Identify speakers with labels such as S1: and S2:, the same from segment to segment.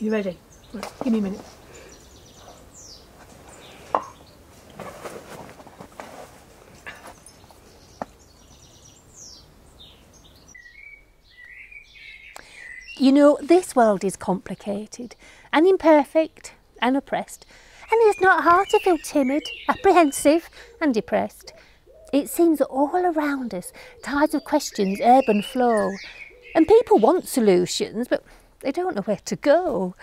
S1: You ready? Right, give me a minute. You know, this world is complicated and imperfect and oppressed, and it's not hard to feel timid, apprehensive, and depressed. It seems all around us, tides of questions ebb and flow, and people want solutions, but they don't know where to go.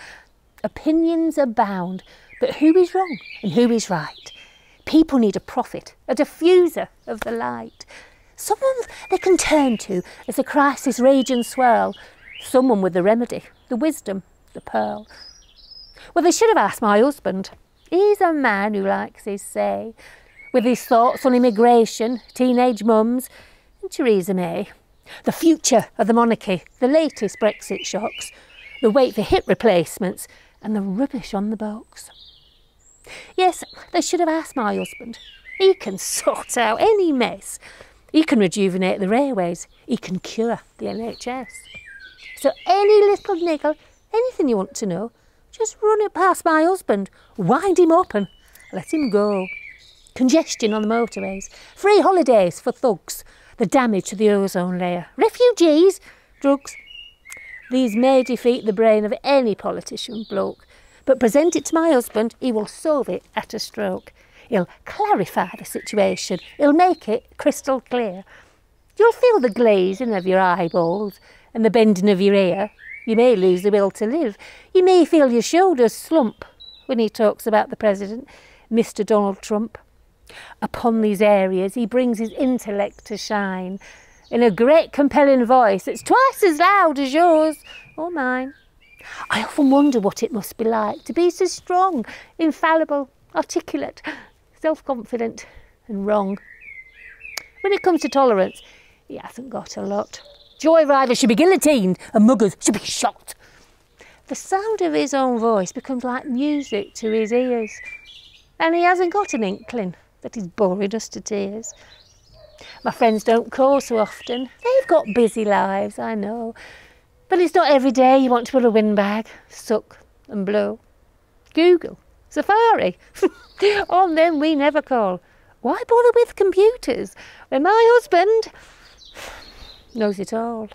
S1: Opinions abound, but who is wrong and who is right? People need a prophet, a diffuser of the light, someone they can turn to as the crisis rage and swirl, someone with the remedy, the wisdom, the pearl. Well, they should have asked my husband. He's a man who likes his say, with his thoughts on immigration, teenage mums, and Theresa May. The future of the monarchy, the latest Brexit shocks, the wait for hip replacements, and the rubbish on the box. Yes, they should have asked my husband. He can sort out any mess. He can rejuvenate the railways. He can cure the NHS. So any little niggle, anything you want to know, just run it past my husband, wind him up and let him go. Congestion on the motorways, free holidays for thugs, the damage to the ozone layer, refugees, drugs. These may defeat the brain of any politician bloke, but present it to my husband, he will solve it at a stroke. He'll clarify the situation, he'll make it crystal clear. You'll feel the glazing of your eyeballs and the bending of your ear. You may lose the will to live. You may feel your shoulders slump when he talks about the President, Mr Donald Trump. Upon these areas he brings his intellect to shine in a great compelling voice that's twice as loud as yours or mine. I often wonder what it must be like to be so strong, infallible, articulate, self-confident and wrong. When it comes to tolerance, he hasn't got a lot. Joyriders should be guillotined and muggers should be shot. The sound of his own voice becomes like music to his ears, and he hasn't got an inkling that he's boring us to tears. My friends don't call so often. They've got busy lives, I know. But it's not every day you want to pull a windbag, suck and blow. Google, Safari. On them we never call. Why bother with computers when my husband knows it all?